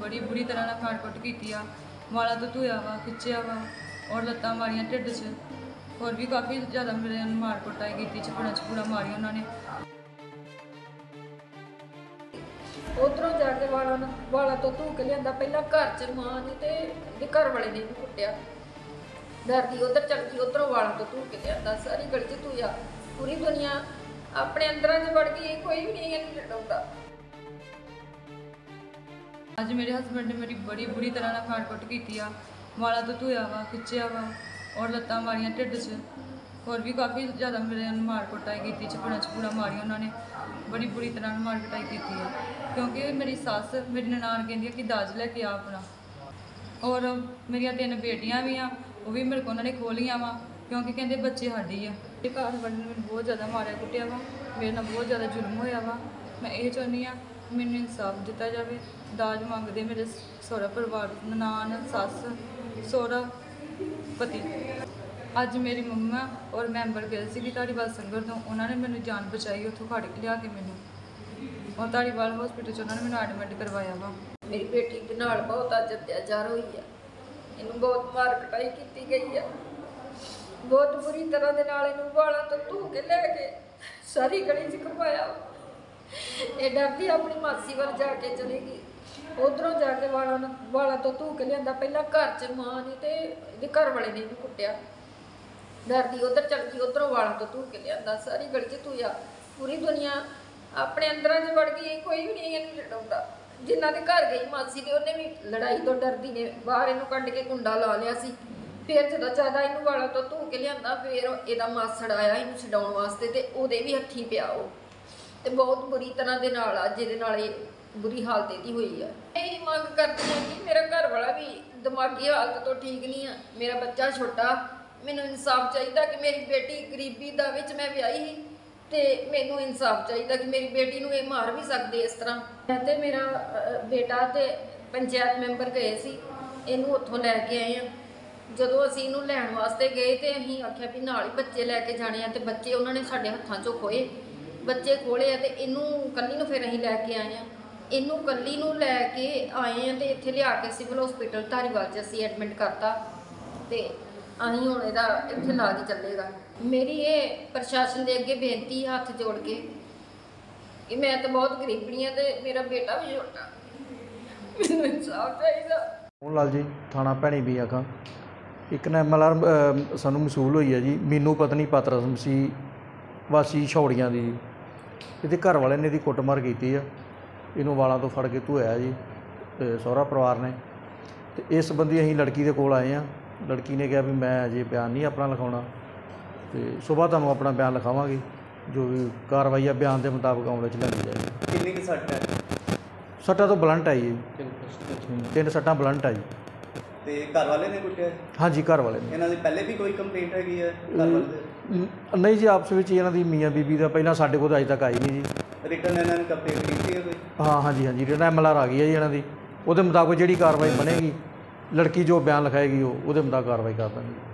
ਬੜੀ ਬੁਰੀ ਤਰ੍ਹਾਂ ਨਾਲ ਖਾੜ ਕੁੱਟ ਕੀਤੀ ਆ, ਵਾਲਾ ਤੋਂ ਧੋਇਆ ਵਾ, ਖਿੱਚਿਆ ਵਾ, ਔਰ ਲੱਤਾਂ ਮਾਰੀਆਂ ਢਿੱਡ 'ਚ। ਹੋਰ ਵੀ ਕਾਫੀ ਜ਼ਿਆਦਾ ਮੇਰੇ ਨਾਲ ਮਾਰ ਕੁੱਟਾਈ ਕੀਤੀ ਚਪੜਾ ਚਪੂੜਾ ਮਾਰੀ ਉਹਨਾਂ ਨੇ। ਉਧਰੋਂ ਜਾ ਕੇ ਵਾਲਾਂ ਨੂੰ ਤੋਂ ਧੂ ਕੇ ਲਿਆਂਦਾ, ਪਹਿਲਾਂ ਘਰ 'ਚ ਮਾਂ ਨੇ ਤੇ ਇਹਦੇ ਘਰ ਵਾਲੇ ਨੇ ਵੀ ਕੁੱਟਿਆ। ਡਰਦੀ ਉਧਰ ਚੱਲ ਗਈ, ਉਧਰੋਂ ਵਾਲਾਂ ਤੋਂ ਧੂ ਕੇ ਲਿਆਂਦਾ, ਸਾਰੀ ਗਲੀ 'ਚ ਧੂਆ ਪੂਰੀ ਦੁਨੀਆ ਆਪਣੇ ਅੰਦਰਾਂ 'ਚ ਵੜ ਗਈ ਕੋਈ ਵੀ ਨਹੀਂ ਇਹਨੂੰ ਲੜਾਉਂਦਾ ਅੱਜ ਮੇਰੇ ਹਸਬੰਡ ਨੇ ਮੇਰੀ ਬੜੀ ਬੁਰੀ ਤਰ੍ਹਾਂ ਨਾਲ ਖਾੜ ਕੁੱਟ ਕੀਤੀ ਆ, ਵਾਲਾ ਤੋਂ ਧੋਇਆ ਵਾ, ਖਿੱਚਿਆ ਵਾ ਔਰ ਲੱਤਾਂ ਮਾਰੀਆਂ ਢਿੱਡ 'ਚ। ਹੋਰ ਵੀ ਕਾਫੀ ਜ਼ਿਆਦਾ ਮੇਰੇ ਨਾਲ ਮਾਰ ਕੁਟਾਈ ਕੀਤੀ, ਚਪੜਾ ਚਪੂੜਾ ਮਾਰੀ ਉਹਨਾਂ ਨੇ। ਬੜੀ ਬੁਰੀ ਤਰ੍ਹਾਂ ਨਾਲ ਮਾਰ ਕੁਟਾਈ ਕੀਤੀ ਆ। ਕਿਉਂਕਿ ਮੇਰੀ ਸੱਸ ਮੇਰੀ ਨਨਾਣ ਕਹਿੰਦੀ ਆ ਕਿ ਦਾਜ ਲੈ ਕੇ ਆ ਆਪਣਾ। ਔਰ ਮੇਰੀਆਂ ਤਿੰਨ ਬੇਟੀਆਂ ਵੀ ਆ, ਉਹ ਵੀ ਮੇਰੇ ਕੋਲ ਉਹਨਾਂ ਨੇ ਖੋਲੀਆਂ ਵਾ, ਕਿਉਂਕਿ ਕਹਿੰਦੇ ਬੱਚੇ ਸਾਡੀ ਆ। ਇਹ ਘਰ ਵਾਲੇ ਨੇ ਮੈਨੂੰ ਬਹੁਤ ਜ਼ਿਆਦਾ ਮਾਰਿਆ ਕੁੱਟਿਆ ਵਾ, ਮੇਰੇ ਨਾਲ ਬਹੁਤ ਜ਼ਿਆਦਾ ਜ਼ੁਲਮ ਹੋਇਆ ਵਾ। ਮੈਂ ਇਹ ਚਾਹੁੰਦੀ ਆ ਮੈਨੂੰ ਇਨਸਾਫ ਦਿੱਤਾ ਜਾਵੇ। ਦਾਜ ਮੰਗਦੇ ਮੇਰੇ ਸਹੁਰਾ ਪਰਿਵਾਰ, ਨਨਾਣ, ਸੱਸ, ਸਹੁਰਾ, ਪਤੀ। ਅੱਜ ਮੇਰੀ ਮੰਮਾ ਔਰ ਮੈਂਬਰ ਗਏ ਸੀਗੇ ਧਾਰੀਵਾਲ ਸੰਗਰ ਤੋਂ। ਉਹਨਾਂ ਨੇ ਮੈਨੂੰ ਜਾਨ ਬਚਾਈ, ਉੱਥੋਂ ਖੜ ਕੇ ਲਿਆ ਕੇ ਮੈਨੂੰ। ਔਰ ਧਾਰੀਵਾਲ ਹਸਪੀਟਲ 'ਚ ਉਹਨਾਂ ਨੇ ਮੈਨੂੰ ਐਡਮਿਟ ਕਰਵਾਇਆ ਵਾ। ਮੇਰੀ ਬੇਟੀ ਦੇ ਨਾਲ ਬਹੁਤ ਅੱਜ ਅਤਿਆਚਾਰ ਹੋਈ ਆ। ਇਹਨੂੰ ਬਹੁਤ ਮਾਰ ਕਟਾਈ ਕੀਤੀ ਗਈ ਆ। ਬਹੁਤ ਬੁਰੀ ਤਰ੍ਹਾਂ ਦੇ ਨਾਲ ਇਹਨੂੰ ਵਾਲਾਂ ਤੋਂ ਧੂ ਕੇ ਲੈ ਕੇ ਸਾਰੀ ਗਲੀ 'ਚ ਘੁਮਾਇਆ ਇਹ ਡਰਦੀ ਆਪਣੀ ਮਾਸੀ ਵੱਲ ਜਾ ਕੇ ਚਲੇਗੀ ਉਧਰੋਂ ਜਾ ਕੇ ਵਾਲਾਂ ਨੂੰ ਵਾਲਾਂ ਤੋਂ ਧੂ ਕੇ ਲਿਆਂਦਾ। ਪਹਿਲਾਂ ਘਰ 'ਚ ਮਾਂ ਨੇ ਤੇ ਇਹਦੇ ਘਰ ਵਾਲੇ ਨੇ ਇਹਨੂੰ ਕੁੱਟਿਆ। ਡਰਦੀ ਉਧਰ ਚੱਲ ਗਈ, ਉਧਰੋਂ ਵਾਲਾਂ ਤੋਂ ਧੂ ਕੇ ਲਿਆਂਦਾ। ਸਾਰੀ ਗਲੀ 'ਚ ਧੂਆ ਪੂਰੀ ਦੁਨੀਆ ਆਪਣੇ ਅੰਦਰਾਂ 'ਚ ਵੜ ਗਈ, ਕੋਈ ਵੀ ਨਹੀਂ ਇਹਨੂੰ ਲੜਾਉਂਦਾ ਜਿਨ੍ਹਾਂ ਦੇ ਘਰ ਗਈ ਮਾਸੀ ਦੇ ਉਹਨੇ ਵੀ ਲੜਾਈ ਤੋਂ ਡਰਦੀ ਨੇ। ਬਾਹਰ ਇਹਨੂੰ ਕੱਢ ਕੇ ਕੁੰਡਾ ਲਾ ਲਿਆ ਸੀ। ਫਿਰ ਜਦੋਂ ਜ਼ਿਆਦਾ ਇਹਨੂੰ ਵਾਲਾਂ ਤੋਂ ਧੂ ਕੇ ਲਿਆਂਦਾ, ਫਿਰ ਇਹਦਾ ਮਾਸੜ ਆਇਆ ਇਹਨੂੰ ਛਡਾਉਣ ਵਾਸਤੇ ਤੇ ਉਹਦੇ ਵੀ ਹੱਥੀ ਪਿਆ ਉਹ। ਤੇ ਬਹੁਤ ਬੁਰੀ ਤਰ੍ਹਾਂ ਦੇ ਨਾਲ ਆ, ਜਿਹਦੇ ਨਾਲ ਇਹ ਬੁਰੀ ਹਾਲਤ ਇਹਦੀ ਹੋਈ ਆ। ਇਹੀ ਮੰਗ ਕਰਦੀ ਹਾਂ ਕਿ ਮੇਰਾ ਘਰ ਵਾਲਾ ਵੀ ਦਿਮਾਗੀ ਹਾਲਤ ਤੋਂ ਠੀਕ ਨਹੀਂ ਆ। ਮੇਰਾ ਬੱਚਾ ਛੋਟਾ, ਮੈਨੂੰ ਇਨਸਾਫ ਚਾਹੀਦਾ ਕਿ ਮੇਰੀ ਬੇਟੀ ਗਰੀਬੀ ਦਾ ਵਿੱਚ ਮੈਂ ਵਿਆਹੀ ਸੀ ਤੇ ਮੈਨੂੰ ਇਨਸਾਫ ਚਾਹੀਦਾ ਕਿ ਮੇਰੀ ਬੇਟੀ ਨੂੰ ਇਹ ਮਾਰ ਵੀ ਸਕਦੇ ਇਸ ਤਰ੍ਹਾਂ। ਮੈਂ ਤੇ ਮੇਰਾ ਬੇਟਾ ਤੇ ਪੰਚਾਇਤ ਮੈਂਬਰ ਗਏ ਸੀ, ਇਹਨੂੰ ਉੱਥੋਂ ਲੈ ਕੇ ਆਏ ਆ ਜਦੋਂ ਅਸੀਂ ਇਹਨੂੰ ਲੈਣ ਵਾਸਤੇ ਗਏ ਤੇ ਅਸੀਂ ਆਖਿਆ ਵੀ ਨਾਲ ਹੀ ਬੱਚੇ ਲੈ ਕੇ ਜਾਣੇ ਆ ਤੇ ਬੱਚੇ ਉਹਨਾਂ ਨੇ ਸਾਡੇ ਹੱਥਾਂ 'ਚੋਂ ਖੋਏ। ਬੱਚੇ ਖੋਲੇ ਆ ਤੇ ਇਹਨੂੰ ਕੱਲੀ ਨੂੰ ਫਿਰ ਅਸੀਂ ਲੈ ਕੇ ਆਏ ਆ। ਇਹਨੂੰ ਕੱਲੀ ਨੂੰ ਲੈ ਕੇ ਆਏ ਆ ਤੇ ਇੱਥੇ ਲਿਆ ਕੇ ਸਿਵਲ ਹਸਪੀਟਲ ਧਾਰੀਵਾਲ 'ਚ ਅਸੀਂ ਐਡਮਿਟ ਕਰਤਾ। ਤੇ ਅਸੀਂ ਹੁਣ ਇਹਦਾ ਇੱਥੇ ਇਲਾਜ ਚੱਲੇਗਾ। ਮੇਰੀ ਇਹ ਪ੍ਰਸ਼ਾਸਨ ਦੇ ਅੱਗੇ ਬੇਨਤੀ ਹੱਥ ਜੋੜ ਕੇ ਕਿ ਮੈਂ ਤਾਂ ਬਹੁਤ ਗਰੀਬਣੀ ਆ ਤੇ ਮੇਰਾ ਬੇਟਾ ਵੀ ਛੋਟਾ। ਮੈਨੂੰ ਇਨਸਾਫ ਚਾਹੀਦਾ। ਮੋਹਨ ਲਾਲ ਜੀ, ਥਾਣਾ ਭੈਣੀ ਵੀ ਆਖਾਂ ਇੱਕ ਨਾ ਐਮਐਲਆਰ ਸਾਨੂੰ ਮਸੂਲ ਹੋਈ ਹੈ ਜੀ। ਮੀਨੂ ਪਤਨੀ, ਪਾਤਰਸਮ ਸੀ ਵਾਸੀ ਛੌੜੀਆਂ ਦੀ ਜੀ। ਇਹਦੇ ਘਰ ਵਾਲੇ ਨੇ ਇਹਦੀ ਕੁੱਟਮਾਰ ਕੀਤੀ ਆ। ਇਹਨੂੰ ਵਾਲਾਂ ਤੋਂ ਫੜ ਕੇ ਧੋਇਆ ਜੀ ਤੇ ਸਹੁਰਾ ਪਰਿਵਾਰ ਨੇ। ਤੇ ਇਸ ਸੰਬੰਧੀ ਅਸੀਂ ਲੜਕੀ ਦੇ ਕੋਲ ਆਏ ਆ। ਲੜਕੀ ਨੇ ਕਿਹਾ ਵੀ ਮੈਂ ਅਜੇ ਬਿਆਨ ਨਹੀਂ ਆਪਣਾ ਲਿਖਾਉਣਾ। ਤੇ ਸਵੇਰ ਤੁਹਾਨੂੰ ਆਪਣਾ ਬਿਆਨ ਲਿਖਾਵਾਂਗੇ। ਜੋ ਵੀ ਕਾਰਵਾਈ ਆ ਬਿਆਨ ਦੇ ਮੁਤਾਬਕ ਅਮਲ ਵਿੱਚ ਲਿਆਂਦੀ ਜਾਏਗੀ ਕਿੰਨੀ ਕੁ ਸੱਟ ਹੈ ਸੱਟਾਂ ਤੋਂ ਬਲੰਟ ਆਈ ਜੀ। ਤਿੰਨ ਸੱਟਾਂ। ਬਲੰਟ ਆ ਜੀ। ਤੇ ਘਰ ਵਾਲੇ ਨੇ ਕੁੱਟਿਆ? ਹਾਂਜੀ ਘਰ ਵਾਲੇ ਨੇ। ਇਹਨਾਂ ਦੀ ਪਹਿਲੇ ਵੀ ਕੋਈ ਕੰਪਲੇਂਟ ਹੈਗੀ ਹੈ ਘਰ ਵਾਲੇ ਦੇ? ਨਹੀਂ ਜੀ ਆਪਸ ਵਿੱਚ ਹੀ ਇਹਨਾਂ ਦੀ ਮੀਆਂ ਬੀਬੀ ਦਾ ਪਹਿਲਾਂ ਸਾਡੇ ਕੋਲ ਤਾਂ ਅਜੇ ਤੱਕ ਆਈ ਨਹੀਂ ਜੀ। ਰਿਟਰਨ ਇਹਨਾਂ ਨੇ ਕੰਪਲੇਂਟ ਕੀਤੀ ਹੈ ਕੋਈ? ਹਾਂ ਹਾਂਜੀ ਹਾਂਜੀ ਰਿਟਨ ਐਮਐਲਆਰ ਆ ਗਈ ਹੈ ਜੀ ਇਹਨਾਂ ਦੀ। ਉਹਦੇ ਮੁਤਾਬਕ ਜਿਹੜੀ ਕਾਰਵਾਈ ਬਣੇਗੀ ਲੜਕੀ ਜੋ ਬਿਆਨ ਲਿਖਾਏਗੀ ਉਹ ਉਹਦੇ ਮੁਤਾਬਕ ਕਾਰਵਾਈ ਕਰ ਦਾਂਗੇ।